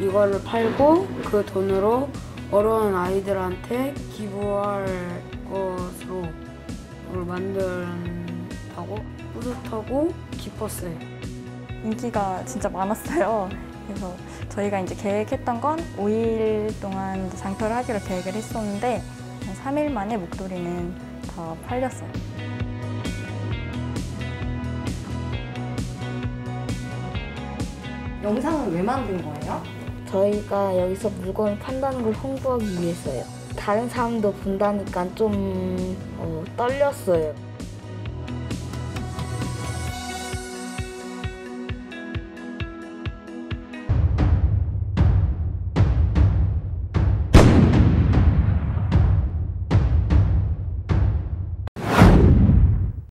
이거를 팔고 그 돈으로 어려운 아이들한테 기부할 것으로 만든다고 뿌듯하고 기뻤어요. 인기가 진짜 많았어요. 그래서 저희가 이제 계획했던 건 5일 동안 장표를 하기로 계획을 했었는데 한 3일 만에 목도리는 다 팔렸어요. 영상은 왜 만든 거예요? 저희가 여기서 물건을 판다는 걸 홍보하기 위해서요. 다른 사람도 본다니까 좀 어, 떨렸어요.